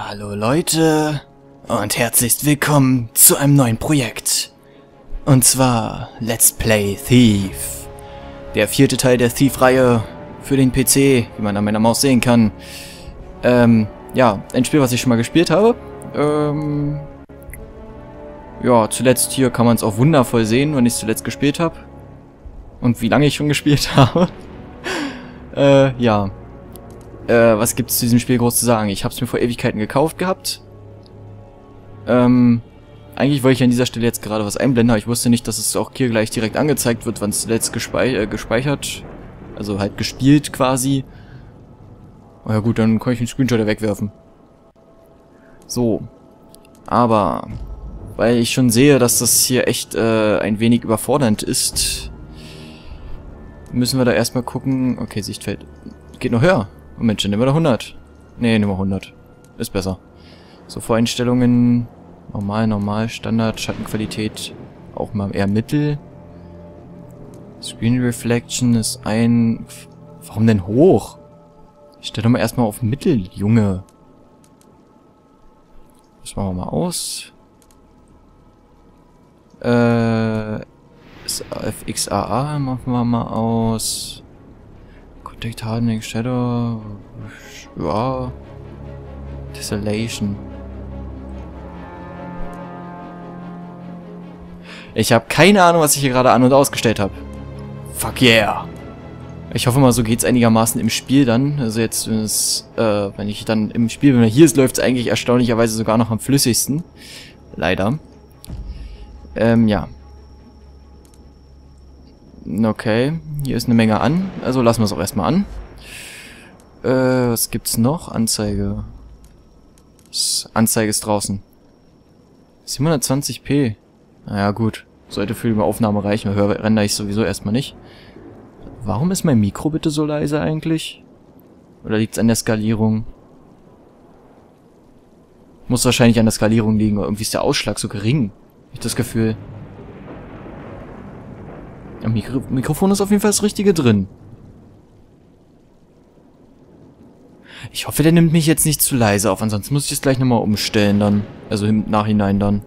Hallo Leute und herzlich willkommen zu einem neuen Projekt. Und zwar Let's Play Thief. Der vierte Teil der Thief-Reihe für den PC, wie man an meiner Maus sehen kann. Ähm, ja, ein Spiel, was ich schon mal gespielt habe. Ähm, ja, zuletzt hier kann man es auch wundervoll sehen, wenn ich es zuletzt gespielt habe. Und wie lange ich schon gespielt habe. äh, ja. Äh, was gibt's zu diesem Spiel groß zu sagen? Ich habe es mir vor Ewigkeiten gekauft gehabt. Ähm, eigentlich wollte ich an dieser Stelle jetzt gerade was einblenden, aber ich wusste nicht, dass es auch hier gleich direkt angezeigt wird, wann es zuletzt gespei äh, gespeichert, also halt gespielt quasi. Oh ja gut, dann kann ich den Screenshot wegwerfen. So. Aber, weil ich schon sehe, dass das hier echt äh, ein wenig überfordernd ist, müssen wir da erstmal gucken. Okay, Sichtfeld geht noch höher. Moment, dann nehmen wir da 100. Nee, nehmen wir 100. Ist besser. So, Voreinstellungen. Normal, normal, Standard, Schattenqualität. Auch mal eher Mittel. Screen Reflection ist ein... Warum denn hoch? Ich stelle doch mal erstmal auf Mittel, Junge. Das machen wir mal aus. Äh... FXAA machen wir mal aus. Contact Hardening Shadow. Ja. Desolation. Ich habe keine Ahnung, was ich hier gerade an- und ausgestellt habe. Fuck yeah. Ich hoffe mal, so geht's einigermaßen im Spiel dann. Also jetzt, wenn, es, äh, wenn ich dann im Spiel bin, hier ist, läuft's eigentlich erstaunlicherweise sogar noch am flüssigsten. Leider. Ähm, ja. Okay, hier ist eine Menge an. Also lassen wir es auch erstmal an. Äh, was gibt's noch? Anzeige. Anzeige ist draußen. 720p. Naja, gut. Sollte für die Aufnahme reichen. Hörer render ich sowieso erstmal nicht. Warum ist mein Mikro bitte so leise eigentlich? Oder liegt's an der Skalierung? Muss wahrscheinlich an der Skalierung liegen. Irgendwie ist der Ausschlag so gering. Ich das Gefühl. Am Mikro Mikrofon ist auf jeden Fall das Richtige drin. Ich hoffe, der nimmt mich jetzt nicht zu leise auf, ansonsten muss ich es gleich nochmal umstellen dann. Also im Nachhinein dann.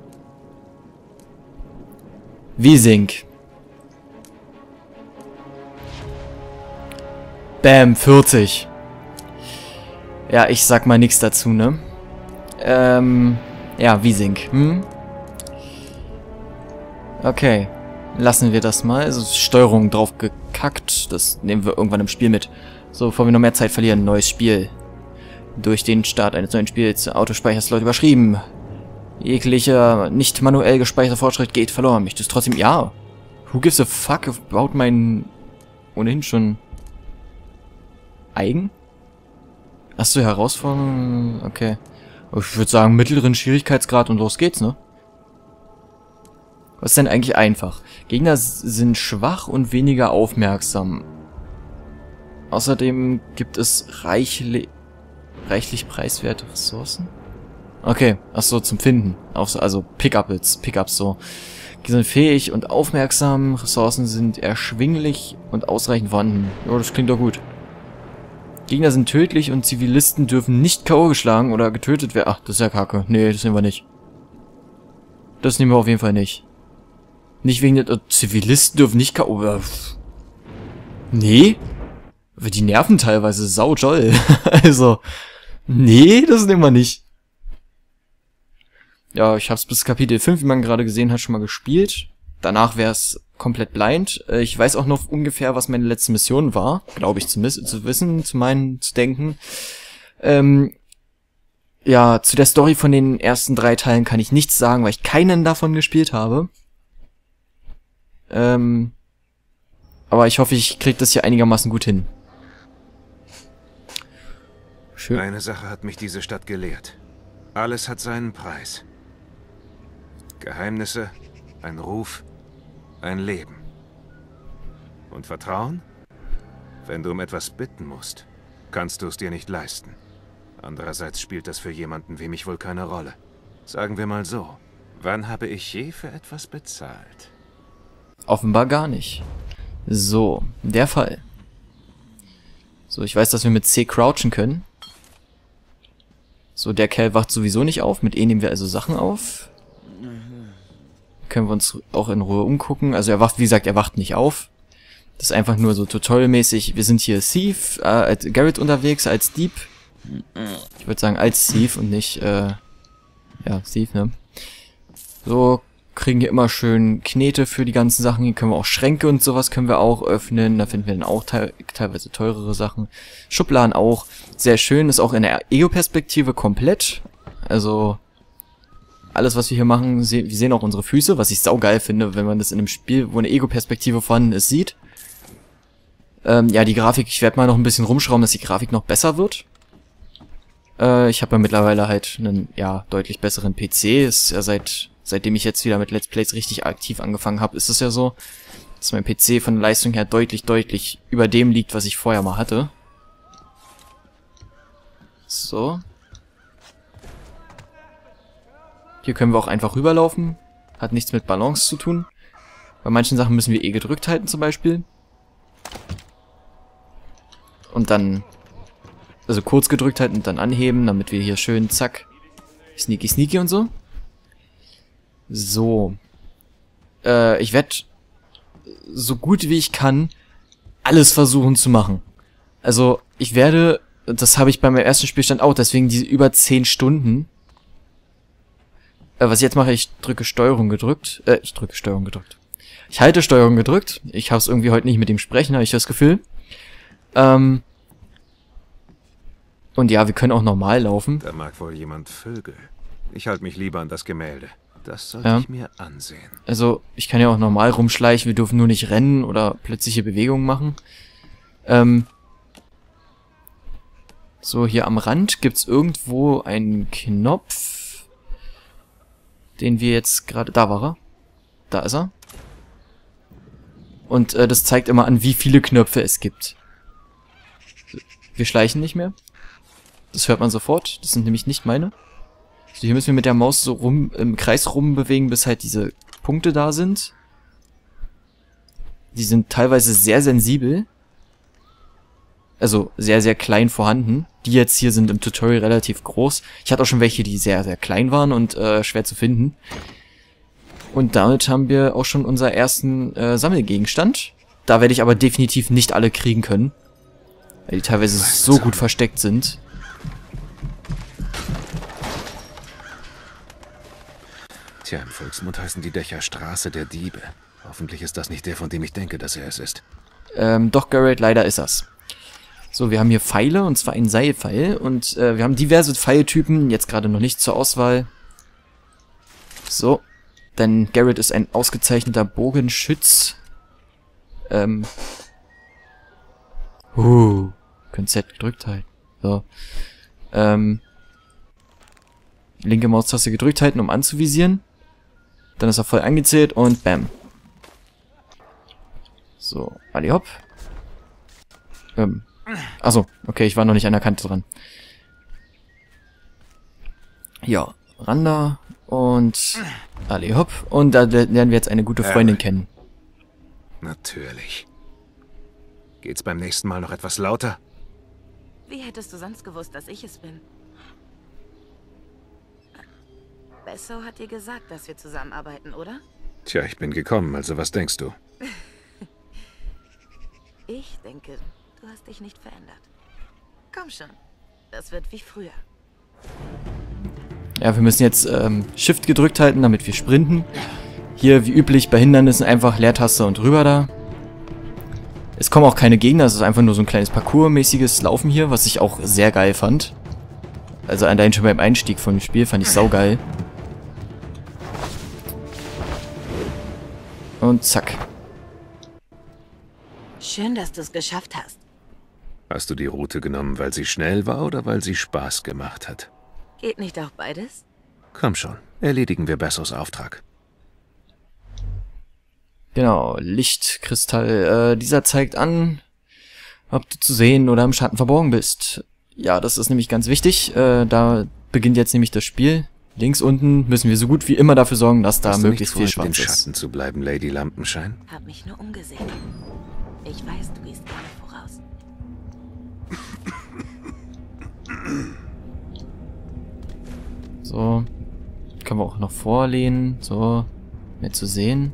Wiesink. Bam, 40. Ja, ich sag mal nichts dazu, ne? Ähm, ja, Wiesink. Hm? Okay. Lassen wir das mal. Also Steuerung drauf gekackt. Das nehmen wir irgendwann im Spiel mit. So, bevor wir noch mehr Zeit verlieren. Neues Spiel. Durch den Start eines neuen Spiels. Autospeicherslot überschrieben. Jeglicher nicht manuell gespeicherter Fortschritt geht verloren. Möchtest du trotzdem... Ja. Who gives a fuck about mein... Ohnehin schon... Eigen? Achso, Herausforderung... Okay. Ich würde sagen, mittleren Schwierigkeitsgrad und los geht's, ne? Was ist denn eigentlich einfach? Gegner sind schwach und weniger aufmerksam. Außerdem gibt es reichlich, reichlich preiswerte Ressourcen. Okay, ach so, zum Finden. Also Pickups, Pickups so. Die sind fähig und aufmerksam, Ressourcen sind erschwinglich und ausreichend vorhanden. Ja, das klingt doch gut. Gegner sind tödlich und Zivilisten dürfen nicht K.O. geschlagen oder getötet werden. Ach, das ist ja kacke. Nee, das nehmen wir nicht. Das nehmen wir auf jeden Fall nicht. Nicht wegen der... Äh, Zivilisten dürfen nicht. Äh, nee? Die nerven teilweise sau toll. also... Nee, das nehmen wir nicht. Ja, ich hab's bis Kapitel 5, wie man gerade gesehen hat, schon mal gespielt. Danach wäre es komplett blind. Äh, ich weiß auch noch ungefähr, was meine letzte Mission war. Glaube ich zu, zu wissen, zu meinen, zu denken. Ähm, ja, zu der Story von den ersten drei Teilen kann ich nichts sagen, weil ich keinen davon gespielt habe. Ähm, aber ich hoffe, ich krieg das hier einigermaßen gut hin. Schön. Eine Sache hat mich diese Stadt gelehrt. Alles hat seinen Preis. Geheimnisse, ein Ruf, ein Leben. Und Vertrauen? Wenn du um etwas bitten musst, kannst du es dir nicht leisten. Andererseits spielt das für jemanden wie mich wohl keine Rolle. Sagen wir mal so, wann habe ich je für etwas bezahlt? Offenbar gar nicht. So, der Fall. So, ich weiß, dass wir mit C crouchen können. So, der Kerl wacht sowieso nicht auf. Mit E nehmen wir also Sachen auf. Können wir uns auch in Ruhe umgucken. Also er wacht, wie gesagt, er wacht nicht auf. Das ist einfach nur so tutorialmäßig. Wir sind hier Thief, äh, als Garrett unterwegs, als Dieb. Ich würde sagen als Thief und nicht, äh, ja, Thief, ne? So, kriegen hier immer schön Knete für die ganzen Sachen. Hier können wir auch Schränke und sowas können wir auch öffnen. Da finden wir dann auch te teilweise teurere Sachen. Schubladen auch. Sehr schön. Ist auch in der Ego-Perspektive komplett. Also alles, was wir hier machen, se wir sehen auch unsere Füße, was ich saugeil finde, wenn man das in einem Spiel, wo eine Ego-Perspektive vorhanden ist, sieht. Ähm, ja, die Grafik, ich werde mal noch ein bisschen rumschrauben, dass die Grafik noch besser wird. Äh, ich habe ja mittlerweile halt einen, ja, deutlich besseren PC. Ist ja seit seitdem ich jetzt wieder mit Let's Plays richtig aktiv angefangen habe, ist es ja so, dass mein PC von der Leistung her deutlich, deutlich über dem liegt, was ich vorher mal hatte. So. Hier können wir auch einfach rüberlaufen. Hat nichts mit Balance zu tun. Bei manchen Sachen müssen wir eh gedrückt halten zum Beispiel. Und dann, also kurz gedrückt halten und dann anheben, damit wir hier schön, zack, sneaky sneaky und so. So. Äh, ich werde so gut wie ich kann alles versuchen zu machen. Also, ich werde, das habe ich bei meinem ersten Spielstand auch, deswegen diese über 10 Stunden. Äh, was ich jetzt mache, ich drücke Steuerung gedrückt. Äh, ich drücke Steuerung gedrückt. Ich halte Steuerung gedrückt. Ich habe es irgendwie heute nicht mit dem Sprechen, habe ich das Gefühl. Ähm. Und ja, wir können auch normal laufen. Da mag wohl jemand Vögel. Ich halte mich lieber an das Gemälde. Das sollte Ja. ich mir ansehen. Also, ich kann ja auch normal rumschleichen, wir dürfen nur nicht rennen oder plötzliche Bewegungen machen. Ähm, so, hier am Rand gibt's irgendwo einen Knopf, den wir jetzt gerade... Da war er. Da ist er. Und äh, das zeigt immer an, wie viele Knöpfe es gibt. Wir schleichen nicht mehr. Das hört man sofort. Das sind nämlich nicht meine. Hier müssen wir mit der Maus so rum, im Kreis rumbewegen, bis halt diese Punkte da sind. Die sind teilweise sehr sensibel. Also sehr, sehr klein vorhanden. Die jetzt hier sind im Tutorial relativ groß. Ich hatte auch schon welche, die sehr, sehr klein waren und äh, schwer zu finden. Und damit haben wir auch schon unseren ersten äh, Sammelgegenstand. Da werde ich aber definitiv nicht alle kriegen können. Weil die teilweise so gut versteckt sind. Tja, im Volksmund heißen die Dächer Straße der Diebe. Hoffentlich ist das nicht der, von dem ich denke, dass er es ist. Ähm, doch, Garrett, leider ist das. So, wir haben hier Pfeile, und zwar einen Seilpfeil. Und äh, wir haben diverse Pfeiltypen, jetzt gerade noch nicht zur Auswahl. So, denn Garrett ist ein ausgezeichneter Bogenschütz. Ähm. Uh, können Z gedrückt halten. So. Ähm. Linke Maustaste gedrückt halten, um anzuvisieren. Dann ist er voll angezählt und bam. So, Ali hopp. Ähm. Achso, okay, ich war noch nicht an der Kante dran. Ja, Randa und Ali hopp. Und da le- lernen wir jetzt eine gute Freundin kennen. Natürlich. Geht's beim nächsten Mal noch etwas lauter? Wie hättest du sonst gewusst, dass ich es bin? Besso hat dir gesagt, dass wir zusammenarbeiten, oder? Tja, ich bin gekommen, also was denkst du? Ich denke, du hast dich nicht verändert. Komm schon. Das wird wie früher. Ja, wir müssen jetzt ähm, Shift gedrückt halten, damit wir sprinten. Hier, wie üblich, bei Hindernissen einfach Leertaste und rüber da. Es kommen auch keine Gegner, es ist einfach nur so ein kleines Parcours-mäßiges Laufen hier, was ich auch sehr geil fand. Also allein schon beim Einstieg von dem Spiel fand ich saugeil. Und zack. Schön, dass du es geschafft hast. Hast du die Route genommen, weil sie schnell war oder weil sie Spaß gemacht hat? Geht nicht auch beides? Komm schon, erledigen wir Bessos Auftrag. Genau, Lichtkristall. Äh, dieser zeigt an, ob du zu sehen oder im Schatten verborgen bist. Ja, das ist nämlich ganz wichtig. Äh, da beginnt jetzt nämlich das Spiel. Links unten müssen wir so gut wie immer dafür sorgen, dass da Hast möglichst viel im Schwarz ist. Schatten zu bleiben, Lady Lampenschein? Hab mich nur umgesehen. Ich weiß, du gehst gerne voraus. So. Können wir auch noch vorlehnen. So. Mehr zu sehen.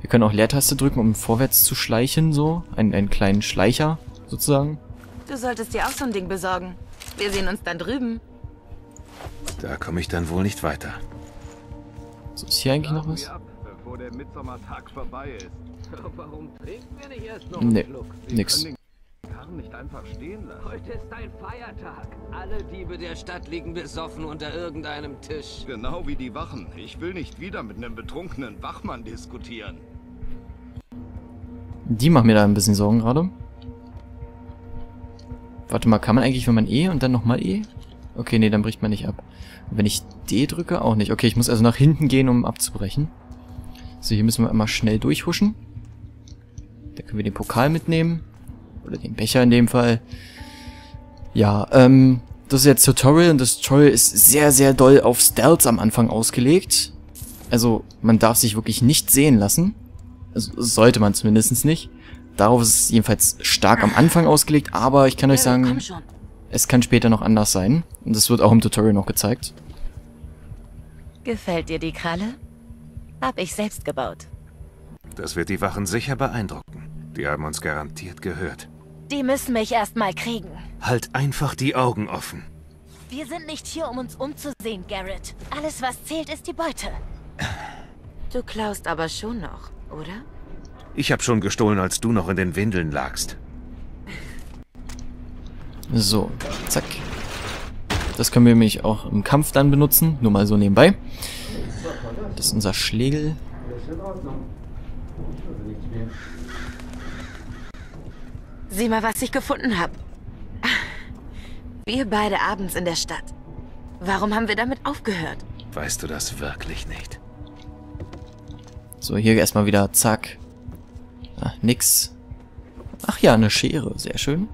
Wir können auch Leertaste drücken, um vorwärts zu schleichen, so. Einen, einen kleinen Schleicher, sozusagen. Du solltest dir auch so ein Ding besorgen. Wir sehen uns dann drüben. Da komme ich dann wohl nicht weiter. So, ist hier eigentlich noch was? Ab, bevor der Mitsommertag vorbei ist. Warum trinken wir nicht erst noch Nee, nix. Den Karren nicht einfach stehen lassen. Heute ist ein Feiertag. Alle Diebe der Stadt liegen besoffen unter irgendeinem Tisch. Genau wie die Wachen. Ich will nicht wieder mit einem betrunkenen Wachmann diskutieren. Die machen mir da ein bisschen Sorgen gerade. Warte mal, kann man eigentlich, wenn man E und dann nochmal E? Okay, nee, dann bricht man nicht ab. Und wenn ich D drücke, auch nicht. Okay, ich muss also nach hinten gehen, um abzubrechen. So, hier müssen wir immer schnell durchhuschen. Da können wir den Pokal mitnehmen. Oder den Becher in dem Fall. Ja, ähm, das ist jetzt Tutorial und das Tutorial ist sehr, sehr doll auf Stealth am Anfang ausgelegt. Also, man darf sich wirklich nicht sehen lassen. Also, sollte man zumindest nicht. Darauf ist es jedenfalls stark am Anfang ausgelegt, aber ich kann euch sagen, es kann später noch anders sein. Und das wird auch im Tutorial noch gezeigt. Gefällt dir die Kralle? Hab ich selbst gebaut. Das wird die Wachen sicher beeindrucken. Die haben uns garantiert gehört. Die müssen mich erst mal kriegen. Halt einfach die Augen offen. Wir sind nicht hier, um uns umzusehen, Garrett. Alles, was zählt, ist die Beute. Du klaust aber schon noch, oder? Ich hab schon gestohlen, als du noch in den Windeln lagst. So, zack. Das können wir nämlich auch im Kampf dann benutzen, nur mal so nebenbei. Das ist unser Schlegel. Sieh mal, was ich gefunden habe. Wir beide abends in der Stadt. Warum haben wir damit aufgehört? Weißt du das wirklich nicht? So, hier erstmal wieder, zack. Ah, nix. Ach ja, eine Schere, sehr schön.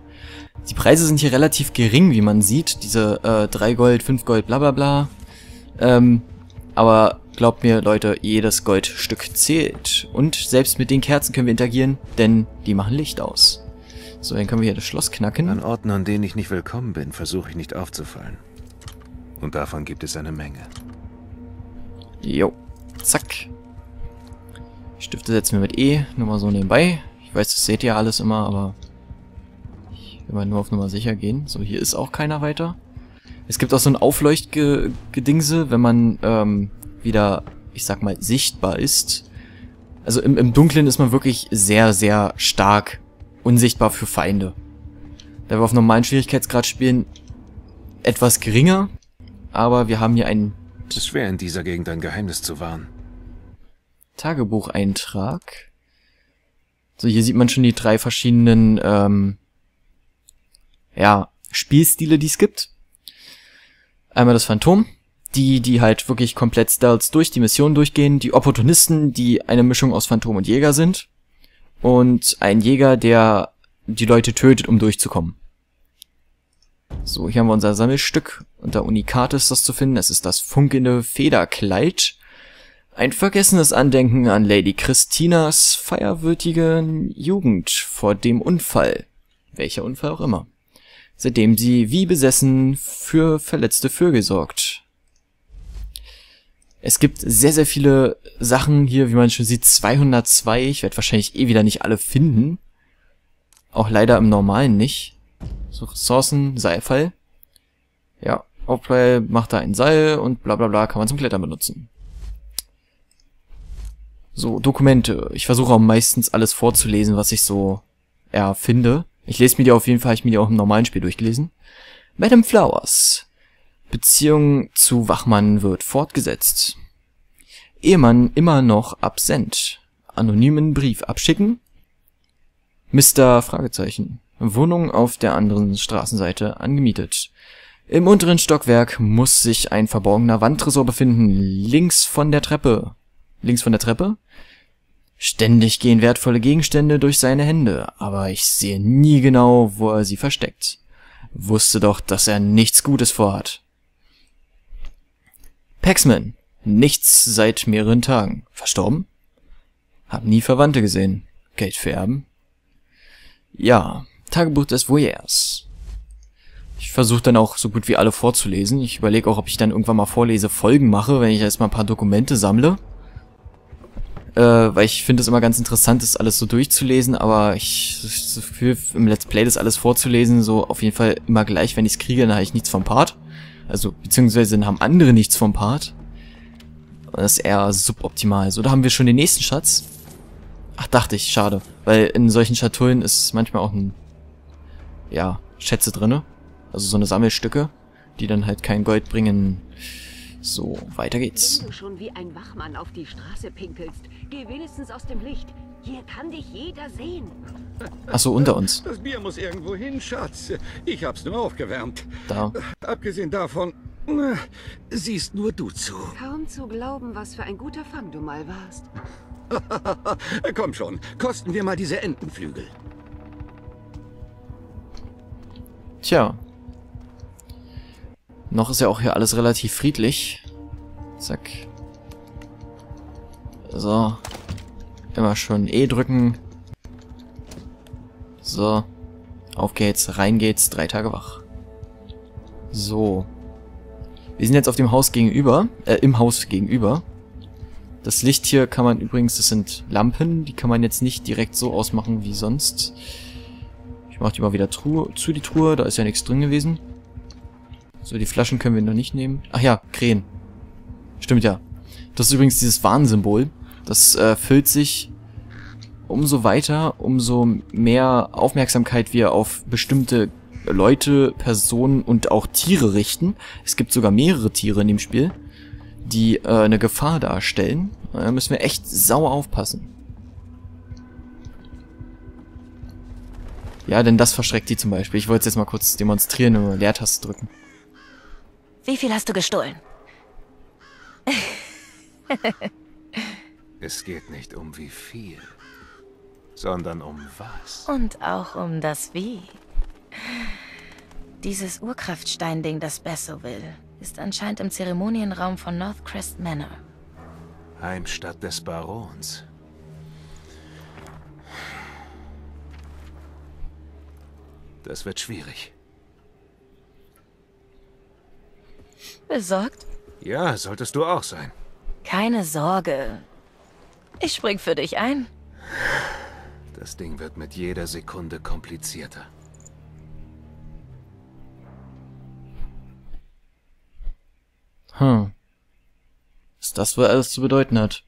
Die Preise sind hier relativ gering, wie man sieht. Diese äh, 3 Gold, 5 Gold, bla bla bla. Ähm, aber glaubt mir, Leute, jedes Goldstück zählt. Und selbst mit den Kerzen können wir interagieren, denn die machen Licht aus. So, dann können wir hier das Schloss knacken. An Orten, an denen ich nicht willkommen bin, versuche ich nicht aufzufallen. Und davon gibt es eine Menge. Jo. Zack. Stifte setzen wir mit E, nur mal so nebenbei. Ich weiß, das seht ihr alles immer, aber ich will mal nur auf Nummer sicher gehen. So, hier ist auch keiner weiter. Es gibt auch so ein Aufleuchtgedingse, wenn man ähm, wieder, ich sag mal, sichtbar ist. Also im, im Dunkeln ist man wirklich sehr, sehr stark unsichtbar für Feinde. Da wir auf normalen Schwierigkeitsgrad spielen, etwas geringer, aber wir haben hier einen Es ist schwer, in dieser Gegend ein Geheimnis zu wahren. Tagebucheintrag. So, hier sieht man schon die drei verschiedenen, ähm, ja, Spielstile, die es gibt. Einmal das Phantom, die, die halt wirklich komplett Stealths durch die Mission durchgehen. Die Opportunisten, die eine Mischung aus Phantom und Jäger sind. Und ein Jäger, der die Leute tötet, um durchzukommen. So, hier haben wir unser Sammelstück. Unter Unikat ist das zu finden. Es ist das funkelnde Federkleid. Ein vergessenes Andenken an Lady Christinas feierwürdige Jugend vor dem Unfall. Welcher Unfall auch immer. Seitdem sie wie besessen für verletzte Vögel sorgt. Es gibt sehr, sehr viele Sachen hier, wie man schon sieht, 202. Ich werde wahrscheinlich eh wieder nicht alle finden. Auch leider im Normalen nicht. So, Ressourcen, Seilfall. Ja, Aufplay macht da ein Seil und bla bla bla kann man zum Klettern benutzen. So, Dokumente. Ich versuche auch meistens alles vorzulesen, was ich so, ja, finde. Ich lese mir die auf jeden Fall, ich mir die auch im normalen Spiel durchgelesen. Madame Flowers. Beziehung zu Wachmann wird fortgesetzt. Ehemann immer noch absent. Anonymen Brief abschicken. Mr. Fragezeichen. Wohnung auf der anderen Straßenseite angemietet. Im unteren Stockwerk muss sich ein verborgener Wandtresor befinden, links von der Treppe. Links von der Treppe? Ständig gehen wertvolle Gegenstände durch seine Hände, aber ich sehe nie genau, wo er sie versteckt. Wusste doch, dass er nichts Gutes vorhat. Paxman. Nichts seit mehreren Tagen. Verstorben? Hab nie Verwandte gesehen. Geld für Erben? Ja, Tagebuch des Voyeurs. Ich versuche dann auch so gut wie alle vorzulesen. Ich überlege auch, ob ich dann irgendwann mal Vorlesefolgen mache, wenn ich erstmal ein paar Dokumente sammle. Äh, weil ich finde es immer ganz interessant, das alles so durchzulesen, aber ich das Gefühl, im Let's Play das alles vorzulesen, so auf jeden Fall immer gleich, wenn ich es kriege, dann habe ich nichts vom Part. Also, beziehungsweise dann haben andere nichts vom Part. Das ist eher suboptimal. So, da haben wir schon den nächsten Schatz. Ach, dachte ich, schade. Weil in solchen Schatullen ist manchmal auch ein, ja, Schätze drinne. Also so eine Sammelstücke, die dann halt kein Gold bringen. So, weiter geht's. Wenn du schon wie ein Wachmann auf die Straße pinkelst, geh wenigstens aus dem Licht. Hier kann dich jeder sehen. Ach so, unter uns. Das Bier muss irgendwo hin, Schatz. Ich hab's nur aufgewärmt. Da. Abgesehen davon, siehst nur du zu. Kaum zu glauben, was für ein guter Fang du mal warst. Komm schon, kosten wir mal diese Entenflügel. Tja. Noch ist ja auch hier alles relativ friedlich. Zack. So. Immer schon E drücken. So. Auf geht's, rein geht's, drei Tage wach. So. Wir sind jetzt auf dem Haus gegenüber, äh, im Haus gegenüber. Das Licht hier kann man übrigens, das sind Lampen, die kann man jetzt nicht direkt so ausmachen wie sonst. Ich mach die mal wieder zu, die Truhe, da ist ja nichts drin gewesen. So, die Flaschen können wir noch nicht nehmen. Ach ja, Krähen. Stimmt ja. Das ist übrigens dieses Warnsymbol. Das äh, füllt sich umso weiter, umso mehr Aufmerksamkeit wir auf bestimmte Leute, Personen und auch Tiere richten. Es gibt sogar mehrere Tiere in dem Spiel, die äh, eine Gefahr darstellen. Da müssen wir echt sauer aufpassen. Ja, denn das verschreckt die zum Beispiel. Ich wollte es jetzt mal kurz demonstrieren und eine Leertaste drücken. Wie viel hast du gestohlen? Es geht nicht um wie viel, sondern um was. Und auch um das Wie. Dieses Urkraftstein-Ding, das Besso will, ist anscheinend im Zeremonienraum von Northcrest Manor. Heimstatt des Barons. Das wird schwierig. Besorgt? Ja, solltest du auch sein. Keine Sorge. Ich spring für dich ein. Das Ding wird mit jeder Sekunde komplizierter. Hm. Was das wohl alles zu bedeuten hat.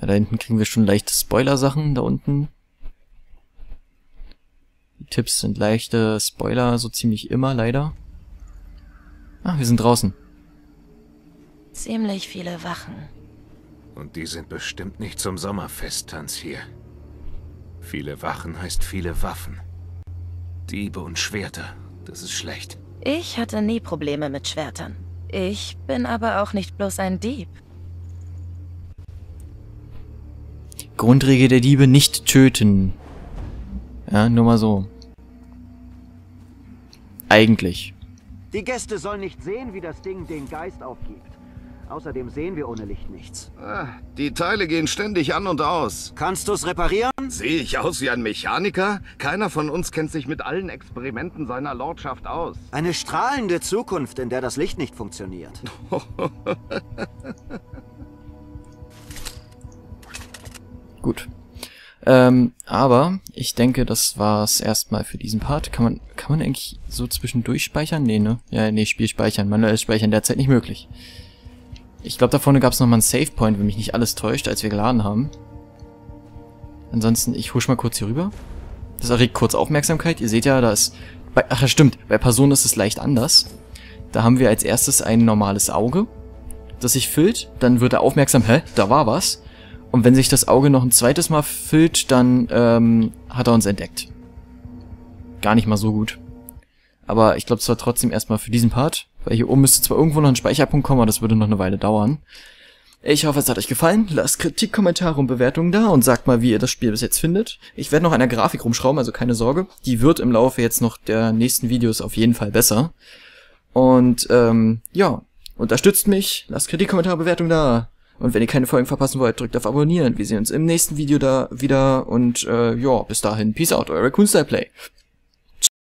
Ja, da hinten kriegen wir schon leichte Spoiler-Sachen, da unten. Tipps sind leichte Spoiler, so ziemlich immer, leider. Ah, wir sind draußen. Ziemlich viele Wachen. Und die sind bestimmt nicht zum Sommerfesttanz hier. Viele Wachen heißt viele Waffen. Diebe und Schwerter, das ist schlecht. Ich hatte nie Probleme mit Schwertern. Ich bin aber auch nicht bloß ein Dieb. Grundregel der Diebe, nicht töten. Ja, nur mal so. Eigentlich. Die Gäste sollen nicht sehen, wie das Ding den Geist aufgibt. Außerdem sehen wir ohne Licht nichts. Ah, Die Teile gehen ständig an und aus. Kannst du's reparieren? Sehe ich aus wie ein Mechaniker? Keiner von uns kennt sich mit allen Experimenten seiner Lordschaft aus. Eine strahlende Zukunft, in der das Licht nicht funktioniert. Gut. Ähm, aber ich denke, das war's erstmal für diesen Part. Kann man, kann man eigentlich so zwischendurch speichern? Nee, ne? Ja, nee, Spiel speichern. Manuelles Speichern derzeit nicht möglich. Ich glaube, da vorne gab es nochmal einen Save Point, wenn mich nicht alles täuscht, als wir geladen haben. Ansonsten, ich husch mal kurz hier rüber. Das erregt kurz Aufmerksamkeit. Ihr seht ja, da ist... Bei, ach ja, stimmt. Bei Personen ist es leicht anders. Da haben wir als erstes ein normales Auge, das sich füllt. Dann wird er aufmerksam, hä, da war was. Und wenn sich das Auge noch ein zweites Mal füllt, dann ähm, hat er uns entdeckt. Gar nicht mal so gut. Aber ich glaube, es war trotzdem erstmal für diesen Part. Weil hier oben müsste zwar irgendwo noch ein Speicherpunkt kommen, aber das würde noch eine Weile dauern. Ich hoffe, es hat euch gefallen. Lasst Kritik, Kommentare und Bewertungen da und sagt mal, wie ihr das Spiel bis jetzt findet. Ich werde noch an der Grafik rumschrauben, also keine Sorge. Die wird im Laufe jetzt noch der nächsten Videos auf jeden Fall besser. Und ähm, ja, unterstützt mich, lasst Kritik, Kommentare, Bewertungen da. Und wenn ihr keine Folgen verpassen wollt, drückt auf Abonnieren. Wir sehen uns im nächsten Video da wieder und äh, ja, bis dahin, Peace out, euer Raccoon Play.